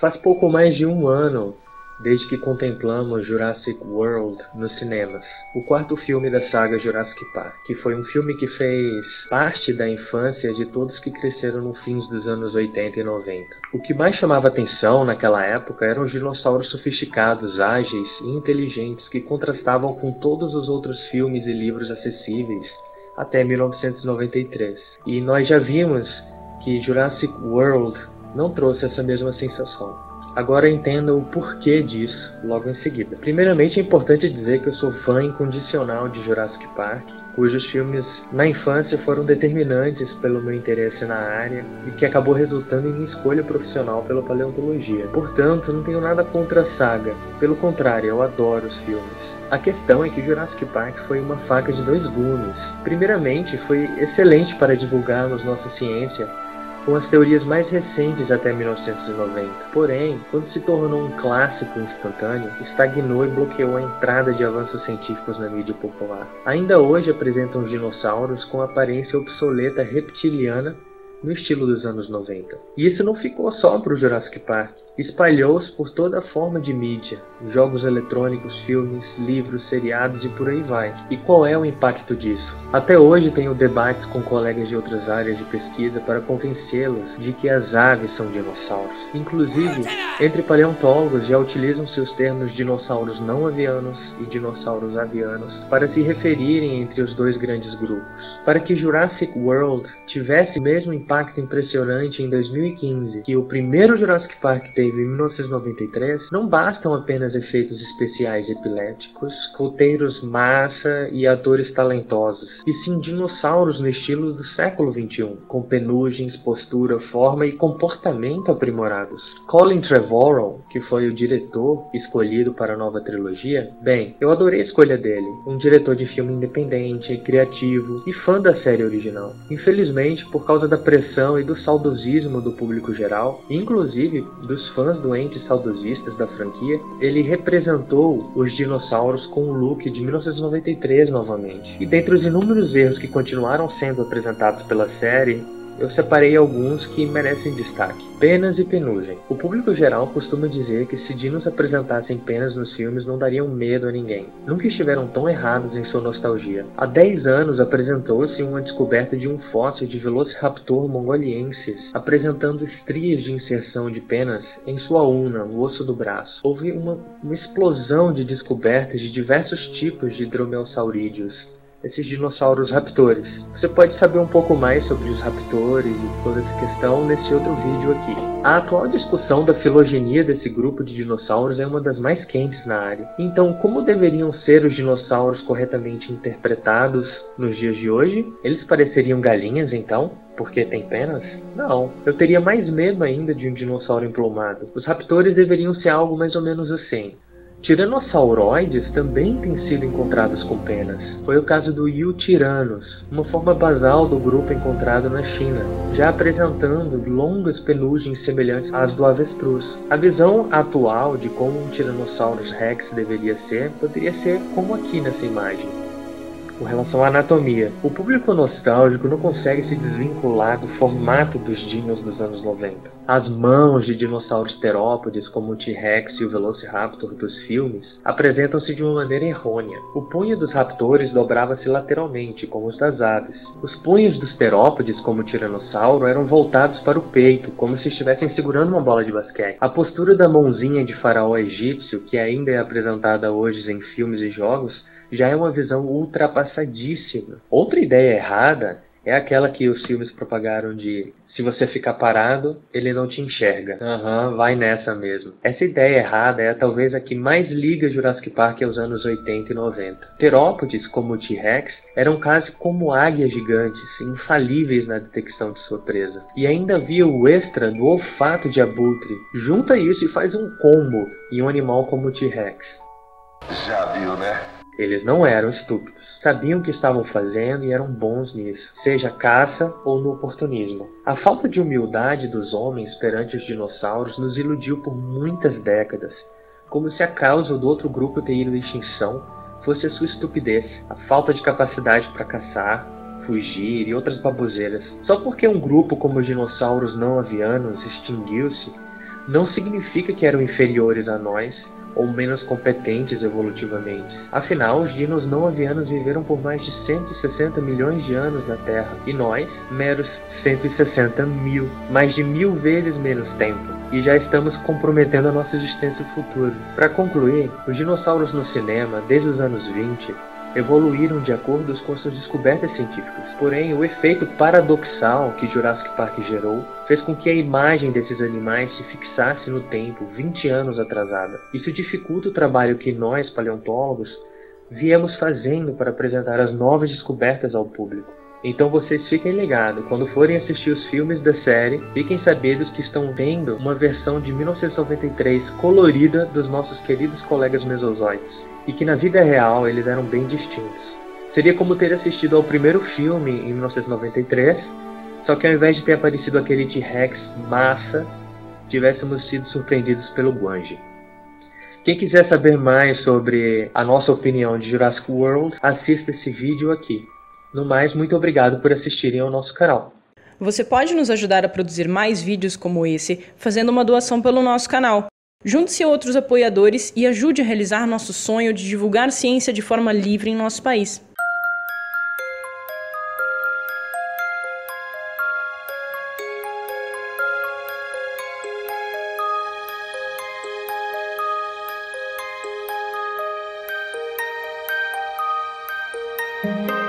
Faz pouco mais de um ano desde que contemplamos Jurassic World nos cinemas, o quarto filme da saga Jurassic Park, que foi um filme que fez parte da infância de todos que cresceram no fins dos anos 80 e 90. O que mais chamava atenção naquela época eram os dinossauros sofisticados, ágeis e inteligentes que contrastavam com todos os outros filmes e livros acessíveis até 1993. E nós já vimos que Jurassic World não trouxe essa mesma sensação. Agora entenda o porquê disso logo em seguida. Primeiramente, é importante dizer que eu sou fã incondicional de Jurassic Park, cujos filmes na infância foram determinantes pelo meu interesse na área e que acabou resultando em minha escolha profissional pela paleontologia. Portanto, não tenho nada contra a saga, pelo contrário, eu adoro os filmes. A questão é que Jurassic Park foi uma faca de dois gumes. Primeiramente, foi excelente para divulgarmos nossa ciência com as teorias mais recentes até 1990. Porém, quando se tornou um clássico instantâneo, estagnou e bloqueou a entrada de avanços científicos na mídia popular. Ainda hoje apresentam os dinossauros com aparência obsoleta reptiliana no estilo dos anos 90. E isso não ficou só para o Jurassic Park espalhou-se por toda forma de mídia, jogos eletrônicos, filmes, livros, seriados e por aí vai. E qual é o impacto disso? Até hoje tenho debates com colegas de outras áreas de pesquisa para convencê-los de que as aves são dinossauros. Inclusive, entre paleontólogos já utilizam seus termos dinossauros não avianos e dinossauros avianos para se referirem entre os dois grandes grupos. Para que Jurassic World tivesse mesmo impacto impressionante em 2015 que o primeiro Jurassic Park teve em 1993 não bastam apenas efeitos especiais epiléticos, roteiros massa e atores talentosos, e sim dinossauros no estilo do século XXI, com penugens, postura, forma e comportamento aprimorados. Colin Trevorrow, que foi o diretor escolhido para a nova trilogia, bem, eu adorei a escolha dele, um diretor de filme independente, criativo e fã da série original. Infelizmente, por causa da e do saudosismo do público geral, inclusive dos fãs doentes saudosistas da franquia, ele representou os dinossauros com o look de 1993 novamente. E dentre os inúmeros erros que continuaram sendo apresentados pela série, eu separei alguns que merecem destaque. Penas e penugem. O público geral costuma dizer que se dinos apresentassem penas nos filmes não dariam medo a ninguém. Nunca estiveram tão errados em sua nostalgia. Há 10 anos apresentou-se uma descoberta de um fóssil de Velociraptor mongoliensis, apresentando estrias de inserção de penas em sua una, o osso do braço. Houve uma, uma explosão de descobertas de diversos tipos de dromeosaurídeos, esses dinossauros raptores. Você pode saber um pouco mais sobre os raptores e toda essa questão nesse outro vídeo aqui. A atual discussão da filogenia desse grupo de dinossauros é uma das mais quentes na área. Então, como deveriam ser os dinossauros corretamente interpretados nos dias de hoje? Eles pareceriam galinhas então? porque tem penas? Não. Eu teria mais medo ainda de um dinossauro emplumado. Os raptores deveriam ser algo mais ou menos assim. Tiranosauroides também têm sido encontrados com penas. Foi o caso do Eutyrannus, uma forma basal do grupo encontrado na China, já apresentando longas penugens semelhantes às do avestruz. A visão atual de como um Tyrannosaurus rex deveria ser poderia ser como aqui nessa imagem com relação à anatomia. O público nostálgico não consegue se desvincular do formato dos dinos dos anos 90. As mãos de dinossauros terópodes, como o T-Rex e o Velociraptor dos filmes, apresentam-se de uma maneira errônea. O punho dos raptores dobrava-se lateralmente, como os das aves. Os punhos dos terópodes, como o Tiranossauro, eram voltados para o peito, como se estivessem segurando uma bola de basquete. A postura da mãozinha de faraó egípcio, que ainda é apresentada hoje em filmes e jogos, já é uma visão ultrapassadíssima. Outra ideia errada é aquela que os filmes propagaram de se você ficar parado, ele não te enxerga. Aham, uhum, vai nessa mesmo. Essa ideia errada é talvez a que mais liga Jurassic Park aos anos 80 e 90. Terópodes, como o T-Rex, eram quase como águias gigantes, infalíveis na detecção de sua presa. E ainda havia o extra do olfato de abutre. Junta isso e faz um combo em um animal como o T-Rex. Já viu, né? Eles não eram estúpidos. Sabiam o que estavam fazendo e eram bons nisso, seja caça ou no oportunismo. A falta de humildade dos homens perante os dinossauros nos iludiu por muitas décadas, como se a causa do outro grupo ter ido à extinção fosse a sua estupidez, a falta de capacidade para caçar, fugir e outras baboseiras. Só porque um grupo como os dinossauros não avianos extinguiu-se, não significa que eram inferiores a nós ou menos competentes evolutivamente. Afinal, os dinos não avianos viveram por mais de 160 milhões de anos na Terra e nós, meros 160 mil, mais de mil vezes menos tempo. E já estamos comprometendo a nossa existência futura. Para concluir, os dinossauros no cinema, desde os anos 20, evoluíram de acordo com suas descobertas científicas. Porém, o efeito paradoxal que Jurassic Park gerou fez com que a imagem desses animais se fixasse no tempo 20 anos atrasada. Isso dificulta o trabalho que nós, paleontólogos, viemos fazendo para apresentar as novas descobertas ao público. Então vocês fiquem ligados, quando forem assistir os filmes da série, fiquem sabidos que estão vendo uma versão de 1993 colorida dos nossos queridos colegas mesozoites e que na vida real eles eram bem distintos. Seria como ter assistido ao primeiro filme em 1993, só que ao invés de ter aparecido aquele T-Rex massa, tivéssemos sido surpreendidos pelo Guanji. Quem quiser saber mais sobre a nossa opinião de Jurassic World, assista esse vídeo aqui. No mais, muito obrigado por assistirem ao nosso canal. Você pode nos ajudar a produzir mais vídeos como esse fazendo uma doação pelo nosso canal. Junte-se a outros apoiadores e ajude a realizar nosso sonho de divulgar ciência de forma livre em nosso país. thank